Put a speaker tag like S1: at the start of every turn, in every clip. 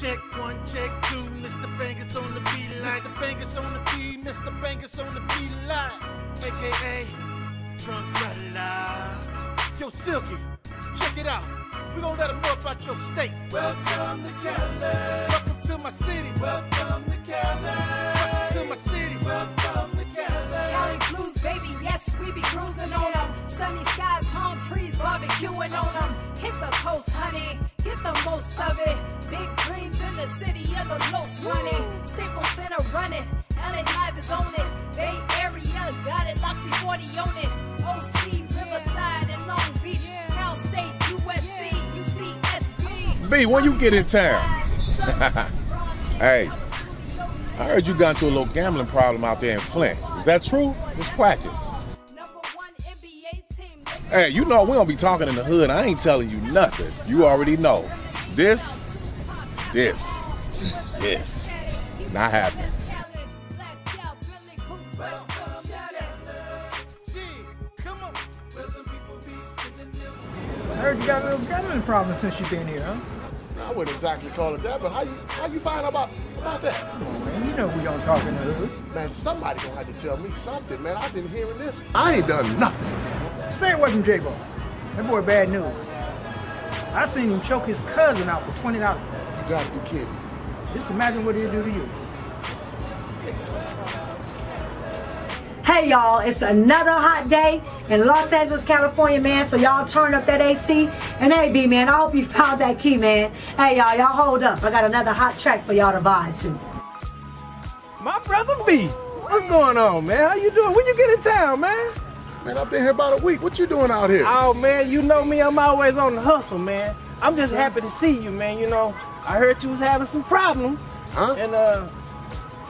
S1: check one, check two. Mr. Bangus on the beat line. Mr. Bangus on the beat. Mr. Bangus on the beat line. AKA Trunk Yo, Silky, check it out. We gonna let them know about your state. Welcome to Cali. Welcome to my city. Welcome to Cali.
S2: Yes, we be cruising on them. Sunny skies, palm trees, barbecuing on them. Hit the coast, honey, get the most of it. Big dreams in the city of the Los money. Staples Center running, LA Live is on it. Bay Area got it, locked 40 on it. OC, Riverside, and Long Beach, Cal State, USC, UCSB.
S3: B, when you get in town? hey, I heard you got into a little gambling problem out there in Flint. Is that true? It's quacking. Hey, you know we don't be talking in the hood. I ain't telling you nothing. You already know. This, this, this, not happening.
S4: I heard you got a little gambling problem since you've been here, huh?
S5: I wouldn't exactly call it that, but how you how you find out about about that?
S4: Come on, man. You know we don't talk in the hood.
S5: Man, somebody gonna have to tell me something, man. I've been hearing this. I ain't done nothing.
S4: Stay away from J-Bo. That boy bad news. I seen him choke his cousin out for twenty dollars.
S5: You gotta be kidding.
S4: Just imagine what he'll do to you.
S6: Hey y'all, it's another hot day in Los Angeles, California, man. So y'all turn up that AC. And hey, B, man, I hope you found that key, man. Hey y'all, y'all hold up. I got another hot track for y'all to vibe to.
S7: My brother B, what's going on, man? How you doing? When you get in town, man?
S5: Man, I've been here about a week. What you doing out here?
S7: Oh man, you know me. I'm always on the hustle, man. I'm just happy to see you, man. You know, I heard you was having some problems.
S5: Huh?
S7: And uh,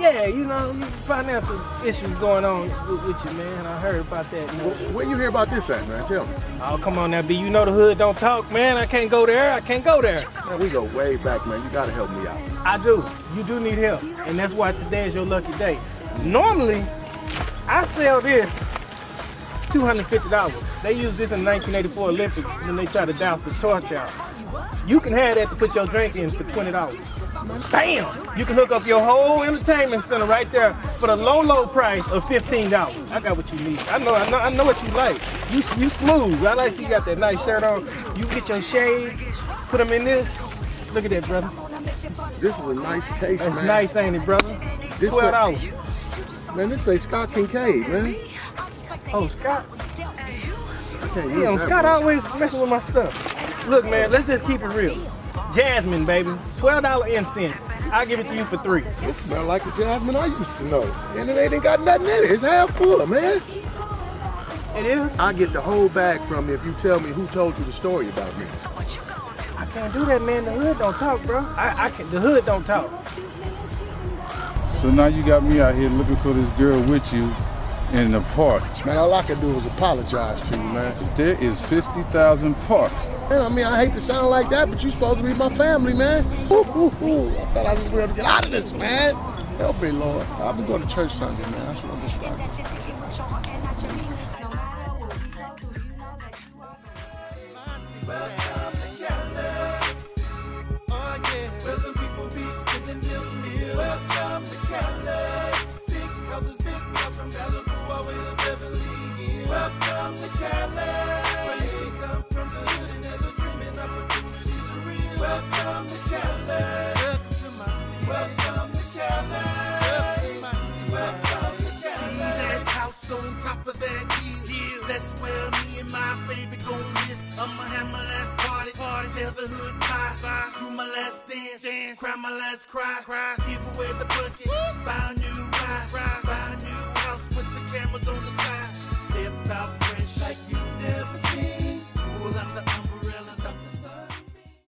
S7: yeah, you know, financial issues going on with, with, you, man. I heard about that.
S5: Where you hear about this at, man? Tell me.
S7: Oh, come on now, B. You know the hood don't talk, man. I can't go there. I can't go there.
S5: Man, we go way back, man. You gotta help me out.
S7: I do. You do need help, and that's why today is your lucky day. Normally, I sell this $250. They used this in the 1984 Olympics when they tried to douse the torch out. You can have that to put your drink in for $20. Bam! You can hook up your whole entertainment center right there for the low, low price of $15. I got what you need. I know, I know, I know what you like. You, you smooth. I like you got that nice shirt on. You get your shades, put them in this. Look at that, brother.
S5: This is a nice case,
S7: That's
S5: man.
S7: nice, ain't it, brother?
S5: This
S7: Twelve
S5: a-
S7: dollars.
S5: Man, this say Scott Kincaid, man.
S7: Oh, oh, Scott.
S5: I can't
S7: Damn, Scott
S5: one.
S7: always messing with my stuff. Look, man, let's just keep it real. Jasmine, baby, twelve dollar incense. I'll give it to you for three.
S5: This smell like the jasmine I used to know. And it ain't even got nothing in it. It's half full, man.
S7: It is.
S5: I'll get the whole bag from you if you tell me who told you the story about me.
S7: I can't do that, man. The hood don't talk, bro. I, I can. The hood don't talk.
S8: So now you got me out here looking for this girl with you in the park.
S5: Man, all I can do is apologize to you, man.
S8: There is 50,000 parks.
S5: Man, I mean, I hate to sound like that, but you're supposed to be my family, man. Ooh, ooh, ooh. I thought I was going to get out of this, man. Help me, Lord. I've been going to church Sunday, man. That's what I'm just
S1: party, tell the hood bye. Do my last dance, dance, cry my last cry, cry. Give away the bucket, buy a new ride, ride, buy